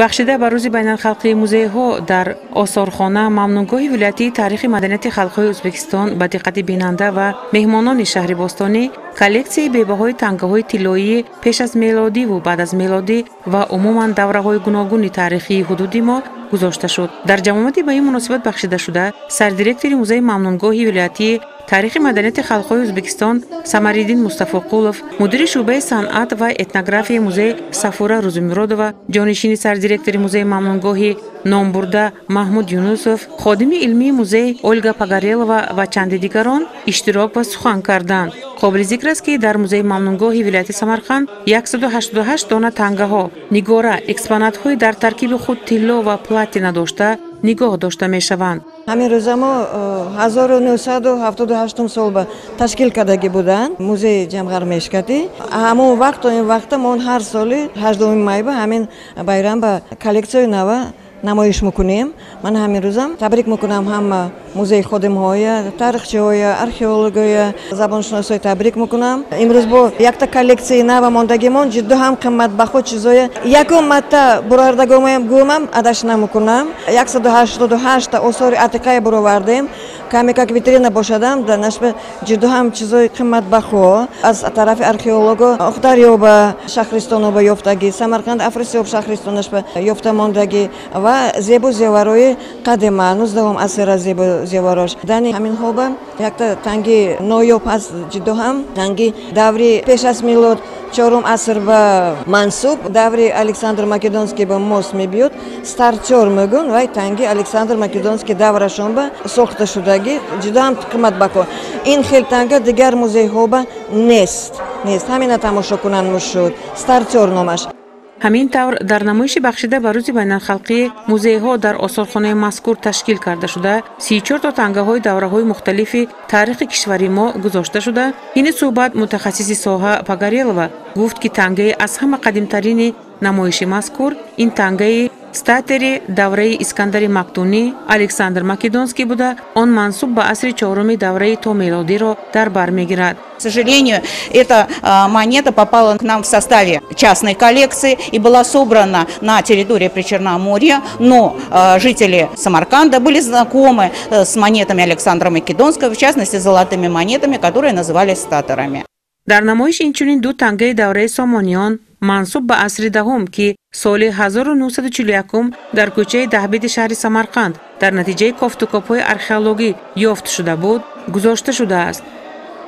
бахшида ба рӯзи байналхалқии музейҳо дар осорхона мамнунгоҳи вилоятии таърихи маданияти халқҳои ӯзбекистон ба диққати бинанда ва меҳмонони шаҳри бостонӣ коллексияи бебаҳои тангаҳои тиллоӣ пеш аз мелодиву баъд аз мелодӣ ва умуман давраҳои гуногуни таърихии ҳудуди мо гузошта шуд. Дар ҷамомати ба ин муносибат бахшида шуда сардиректори музеи мамнунгоҳи вилоятии таърихи маданияти халқҳои ӯзбекистон самариддин мустафоқулов мудири шӯъбаи санъат ва этнографияи музей сафура рӯзумуродова ҷонишини сардиректори музеи мамнунгоҳи номбурда маҳмуд юнусов ходими илмии музей ольга пагарелова ва чанде дигарон иштирок ва сухан карданд. Қобили зикр аст ки дар музеи мамнунгоҳи вилояти самарқанд 188 дона тангаҳо нигора экспонатҳои дар таркиби худ тилло ва платина дошта нигоҳ дошта мешаванд ҳамин рӯза мо 1978 э, сол ба ташкил кардагӣ буданд. Музеи ҷамғар мешкатӣ. Ҳамон вақт то ин вақта мо ҳар соли 8 май ба ҳамин байрам ба коллексияи нава намоиш мекунем. Ман ҳамин рӯзам табрик мекунам ҳама музеи ходимҳоя таърихчиҳоя археология забоншиносоя табрик мекунам. Имрӯз бо якта коллексияи нава мондагимон ҷидду ҳам қиматбаҳо чизоя якум марта бурардагомоям гӯмам адаш намекунам. 188 осори атиқае буровардем каме как витрина бошадам дар нашба ҷидду ҳам чизои қиматбаҳо аз тарафи археолого охдарёба шаҳристоноба ёфтагӣ самарқанд африсёб шаҳристонашба ёфтамондагӣ ва зебу зеварои қадима нуздаҳум асра зебу зеварош. Дани ҳамин ҳоба якта танги ноёб аст ҷидду ҳам танги даври пеш аз милод чорум аср ба мансуб даври александр македонский ба мос мебиёд. Старчор мегӯн вай танги александр македонский даврашон ба сохта шудагӣ. Ҷудоам қиматбаҳо ин хел танга дигар музейҳо ба нест нест. Ҳамина тамошо кунанд мушуд старчор номаш ҳамин тавр дар намоиши бахшида ба рӯзи байналхалқӣ музейҳо дар осорхонаи мазкур ташкил карда шуда сичорто тангаҳои давраҳои мухталифи таърихи кишвари мо гузошта шуда. Ини суҳбат мутахассиси соҳа пагарелова гуфт ки тангаи аз ҳама қадимтарини намоиши мазкур ин тангаи статери давраи искандари мактунӣ александр македонский буда. Он мансуб ба асри чоруми давраи то мелодиро дар бар мегирад К сожалению, эта монета попала к нам в составе частной коллекции и была собрана на территории Причерноморья, но жители Самарканда были знакомы э, с монетами Александра Македонского, в частности, золотыми монетами, которые назывались статорами. дар намоиш инчунин ду тангаи давраи сомониён мансуб ба асри даҳум ки соли 1941 дар кӯчаи даҳбиди шаҳри самарқанд дар натиҷаи кофтукопҳои археологӣ ёфт шуда буд гузошта шудааст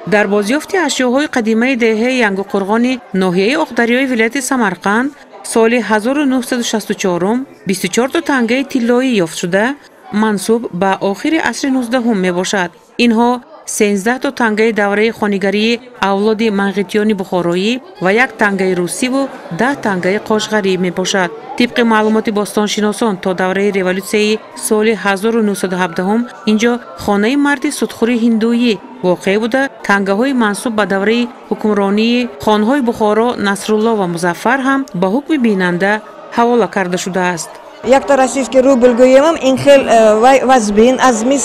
дар бозёфти ашёҳои қадимаи деҳаи янгуқурғони ноҳияи оқдарёи вилояти самарқанд соли 1964 24то тангаи тиллоӣ ёфт шуда мансуб ба охири асри 19 мебошад. Инҳо сенздаҳто тангаи давраи хонигарии авлоди манғитиёни бухороӣ ва як тангаи русиву даҳ тангаи қошғарӣ мебошад. Тибқи маълумоти бостоншиносон то давраи революсияи соли 1917 инҷо хонаи марди судхӯри ҳиндуӣ воқеъ буда тангаҳои мансуб ба давраи ҳукмронии хонҳои бухоро насрулло ва музаффар ҳам ба ҳукми бинанда ҳавола карда шудааст. Якта российский рубль гӯемам ин хел э, вазбин аз мис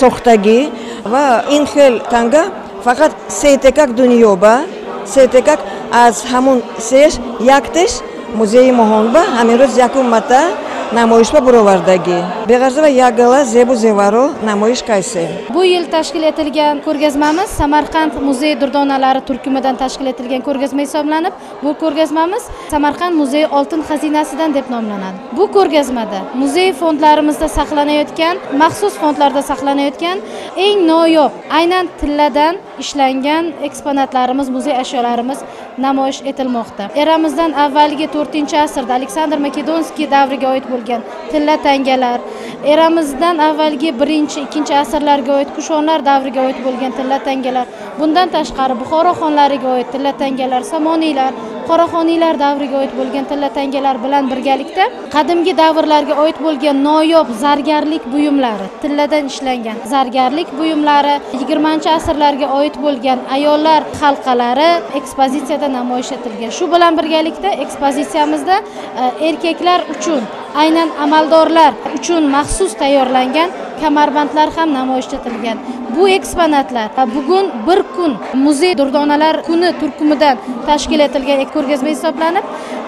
сохтагӣ ва ин хел танга фақат сетекак дунёба сетекак аз ҳамун сеш яктеш музеи моҳонба ҳамин рӯз якум марта namoyish буровардагӣ беғарзава як yagala zebu zevaru namoyish qaysi bu yil tashkil etilgan ko'rgazmamiz samarqand muzey durdonalari turkumidan tashkil etilgan ko'rgazma hisoblanib bu ko'rgazmamiz samarqand muzeyi oltin xazinasidan deb nomlanadi bu ko'rgazmada muzey fondlarimizda saqlanayotgan maxsus fondlarda saqlanayotgan eng noyob aynan tilladan ishlangan eksponatlarimiz muzey ashyolarimiz namoyish etilmoqda. Eramizdan avvalgi to'rtinchi asrda aleksandr makedonskiy davriga oid bo'lgan tilla tangalar eramizdan avvalgi birinchi ikkinchi asrlarga oid kushonlar davriga oid bo'lgan tilla tangalar bundan tashqari buxoro xonlariga oid tilla tangalar samoniylar qoraxoniylar davriga oid bo'lgan tilla tangalar bilan birgalikda qadimgi davrlarga oid bo'lgan noyob zargarlik buyumlari tilladan ishlangan. Zargarlik buyumlari yigirmanchi asrlarga oid bo'lgan ayollar halqalari ekspozitsiyada namoyish etilgan. Shu bilan birgalikda ekspozitsiyamizda e, erkaklar uchun aynan amaldorlar uchun maxsus tayyorlangan kamarbandlar ham namoyish etilgan bu eksponatlar bugun bir kun muzey durdonalar kuni turkumidan tashkil etilgan ko'rgazma hisoblanib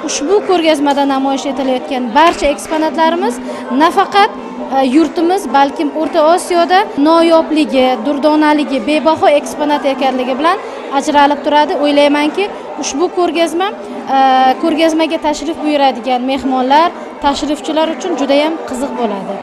ushbu ko'rgazmada namoyish etilayotgan barcha eksponatlarimiz nafaqat e, yurtimiz balkim o'rta osiyoda noyobligi durdonaligi bebaho eksponat ekanligi bilan ajralib turadi. O'ylaymanki ushbu ko'rgazma e, ko'rgazmaga tashrif buyuradigan mehmonlar tashrifchilar uchun judayam qiziq bo'ladi.